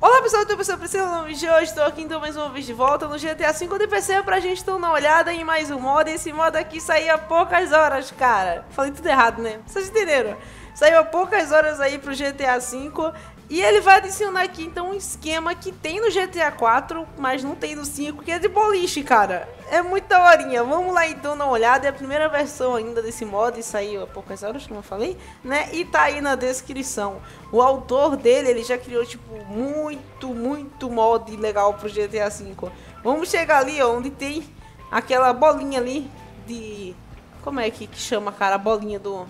Olá pessoal, eu sou Priscila no vídeo de hoje, estou aqui então mais uma vez de volta no GTA V de PC pra gente dar uma olhada em mais um mod. Esse mod aqui saiu há poucas horas, cara. Falei tudo errado, né? Vocês entenderam? Saiu há poucas horas aí pro GTA V e ele vai adicionar aqui então um esquema que tem no GTA 4, mas não tem no 5, que é de boliche, cara. É muito daorinha. Vamos lá então dar uma olhada. É a primeira versão ainda desse mod, saiu há poucas horas, como eu falei, né? E tá aí na descrição. O autor dele, ele já criou tipo muito, muito mod legal pro GTA 5. Vamos chegar ali, ó, onde tem aquela bolinha ali de como é que, que chama, cara, a bolinha do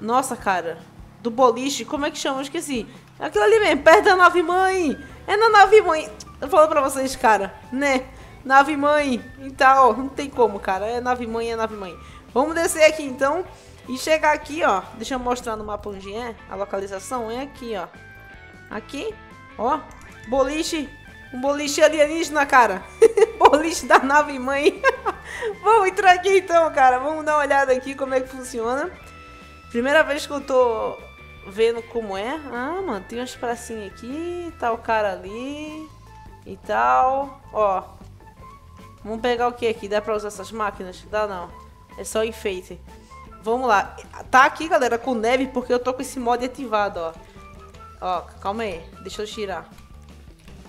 Nossa, cara, do boliche, como é que chama? Eu esqueci. Aquilo ali mesmo, perto da nave mãe. É na nave mãe. Eu falo pra vocês, cara, né? Nave mãe Então, Não tem como, cara. É nave mãe, é nave mãe. Vamos descer aqui então. E chegar aqui, ó. Deixa eu mostrar no mapa onde é. A localização é aqui, ó. Aqui, ó. Boliche. Um boliche alienígena, cara. boliche da nave mãe. Vamos entrar aqui então, cara. Vamos dar uma olhada aqui como é que funciona. Primeira vez que eu tô vendo como é. Ah, mano, tem umas pracinhas aqui, tá o cara ali e tal. Ó, vamos pegar o que aqui? Dá pra usar essas máquinas? Dá não, é só enfeite. Vamos lá, tá aqui galera com neve porque eu tô com esse mod ativado, ó. Ó, calma aí, deixa eu tirar.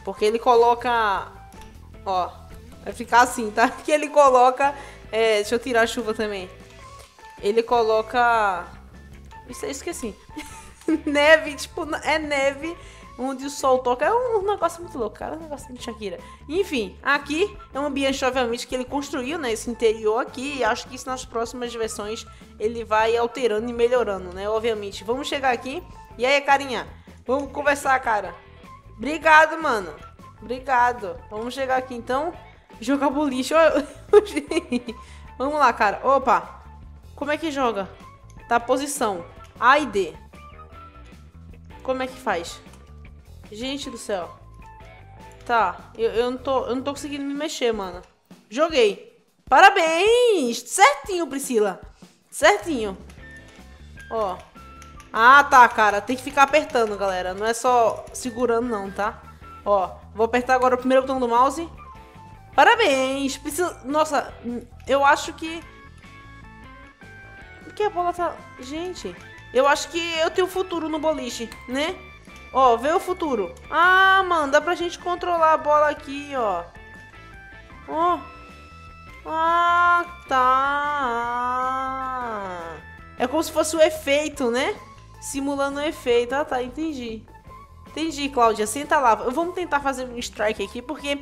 Porque ele coloca, ó, vai ficar assim, tá? Que ele coloca, é, deixa eu tirar a chuva também. Ele coloca... Esqueci. neve, tipo, é neve onde o sol toca. É um negócio muito louco, cara. É um negócio de Shakira. Enfim, aqui é um ambiente, obviamente, que ele construiu, né? Esse interior aqui. E acho que isso nas próximas versões ele vai alterando e melhorando, né? Obviamente. Vamos chegar aqui. E aí, carinha? Vamos conversar, cara. Obrigado, mano. Obrigado. Vamos chegar aqui então. Jogar boliche. Vamos lá, cara. Opa. Como é que joga? Tá posição. A e D. Como é que faz? Gente do céu. Tá, eu, eu, não tô, eu não tô conseguindo me mexer, mano. Joguei. Parabéns! Certinho, Priscila. Certinho. Ó. Ah, tá, cara. Tem que ficar apertando, galera. Não é só segurando, não, tá? Ó, vou apertar agora o primeiro botão do mouse. Parabéns! Priscila... Nossa, eu acho que... Que a bola tá... Gente... Eu acho que eu tenho futuro no boliche, né? Ó, vê o futuro. Ah, mano, dá pra gente controlar a bola aqui, ó. Ó. Ah, tá. É como se fosse o efeito, né? Simulando o efeito. Ah, tá, entendi. Entendi, Cláudia. Senta lá. Vamos tentar fazer um strike aqui, porque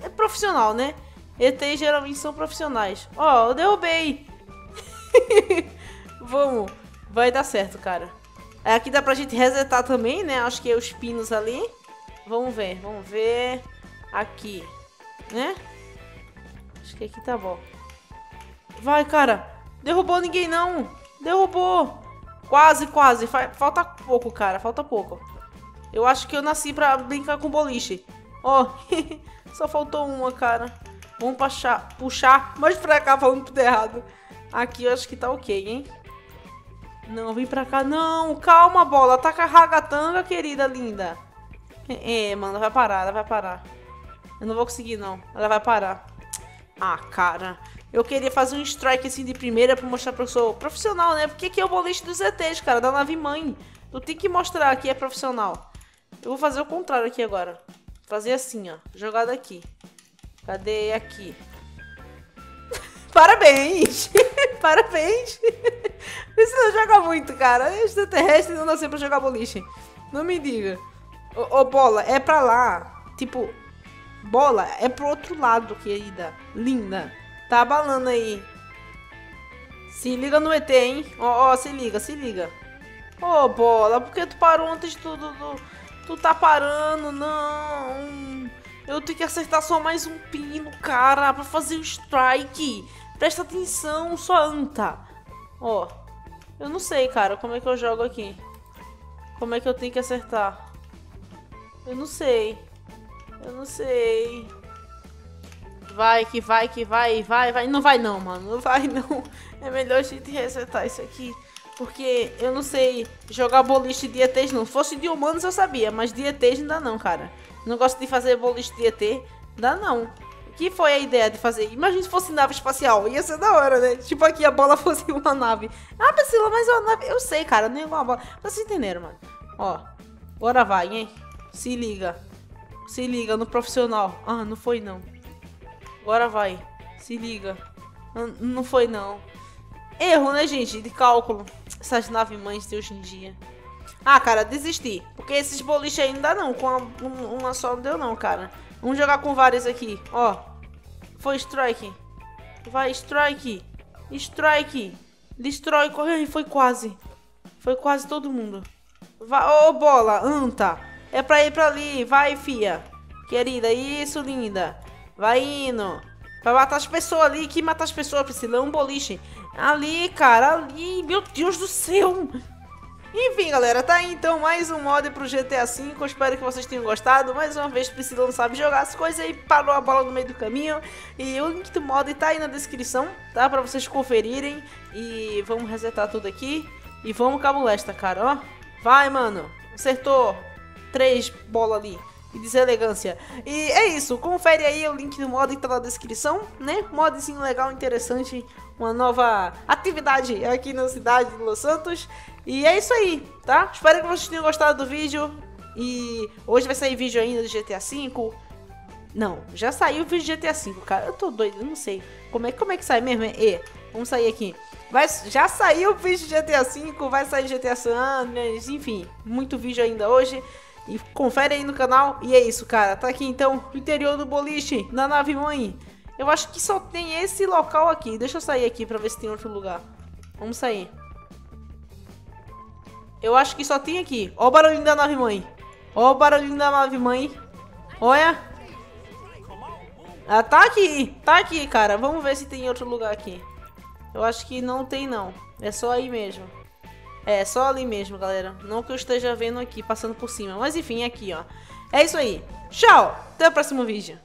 é profissional, né? ETs geralmente são profissionais. Ó, eu derrubei. Vamos. Vai dar certo, cara. Aqui dá pra gente resetar também, né? Acho que é os pinos ali. Vamos ver, vamos ver. Aqui, né? Acho que aqui tá bom. Vai, cara. Derrubou ninguém, não. Derrubou. Quase, quase. Falta pouco, cara. Falta pouco. Eu acho que eu nasci pra brincar com boliche. Ó, oh, só faltou uma, cara. Vamos puxar, puxar mais pra cá falando tudo errado. Aqui eu acho que tá ok, hein? Não, vem pra cá. Não, calma, bola. Tá com a ragatanga, querida linda. É, é, mano, vai parar, ela vai parar. Eu não vou conseguir, não. Ela vai parar. Ah, cara. Eu queria fazer um strike assim de primeira pra mostrar que eu sou profissional, né? Porque aqui é o boliche dos ETs, cara, da nave mãe. Eu tenho que mostrar que é profissional. Eu vou fazer o contrário aqui agora. Fazer assim, ó. Jogada aqui. Cadê aqui? Parabéns! Parabéns! Isso não joga muito, cara. Extraterrestre não nasceu pra jogar boliche. Não me diga. Ô, ô, bola, é pra lá. Tipo, bola, é pro outro lado, querida. Linda. Tá abalando aí. Se liga no ET, hein? Ó, ó, se liga, se liga. Ô, bola, por que tu parou antes de tudo? Tu, tu tá parando, não. Eu tenho que acertar só mais um pino, cara, pra fazer o strike. Presta atenção, sua anta. Ó, eu não sei, cara, como é que eu jogo aqui. Como é que eu tenho que acertar? Eu não sei. Eu não sei. Vai, que vai, que vai, vai, vai. Não vai não, mano. Não vai não. É melhor a gente resetar isso aqui. Porque eu não sei jogar boliche de ETs não. Se fosse de humanos eu sabia, mas de ETs não dá não, cara. Não gosto de fazer boliche de ET. Dá não. Que foi a ideia de fazer? Imagina se fosse nave espacial. Ia ser da hora, né? Tipo aqui a bola fosse uma nave. Ah, Priscila, mas uma nave. Eu sei, cara. Nem uma bola. Vocês entenderam, mano? Ó. Bora vai, hein? Se liga. Se liga no profissional. Ah, não foi não. Agora vai. Se liga. Não, não foi não. Erro, né, gente? De cálculo. Essas nave mães de hoje em dia. Ah, cara, desisti. Porque esses boliches aí não. Com uma, só não deu não, cara. Vamos jogar com vários aqui. Ó. Foi strike. Vai, strike. Strike. Destrói. Corre. Foi quase. Foi quase todo mundo. Vai, ô oh, bola. Anta. É pra ir pra ali. Vai, fia. Querida. Isso, linda. Vai indo. Vai matar as pessoas ali. Que matar as pessoas, Priscila? É um boliche. Ali, cara. Ali. Meu Deus do céu. Enfim, galera, tá aí então mais um mod pro GTA V. Eu espero que vocês tenham gostado. Mais uma vez, Priscila não sabe jogar as coisas e parou a bola no meio do caminho. E o link do mod tá aí na descrição, tá? Pra vocês conferirem. E vamos resetar tudo aqui. E vamos com a molesta, cara, ó. Vai, mano. Acertou. Três bolas ali e deselegância. E é isso, confere aí o link do mod que tá na descrição, né? Modzinho legal, interessante, uma nova atividade aqui na cidade de Los Santos. E é isso aí, tá? Espero que vocês tenham gostado do vídeo. E hoje vai sair vídeo ainda do GTA V. Não, já saiu o vídeo do GTA V, cara. Eu tô doido, não sei. Como é, como é que sai mesmo? E, vamos sair aqui. Vai, já saiu o vídeo de GTA V, vai sair GTA San Andreas, enfim, muito vídeo ainda hoje. E confere aí no canal. E é isso, cara. Tá aqui então o interior do boliche, na nave mãe. Eu acho que só tem esse local aqui. Deixa eu sair aqui pra ver se tem outro lugar. Vamos sair. Eu acho que só tem aqui. Ó o barulhinho da nave mãe. Ó o barulhinho da nave mãe. Olha. Ah, tá aqui. Tá aqui, cara. Vamos ver se tem outro lugar aqui. Eu acho que não tem, não. É só aí mesmo. É, só ali mesmo, galera. Não que eu esteja vendo aqui, passando por cima. Mas enfim, aqui, ó. É isso aí. Tchau! Até o próximo vídeo.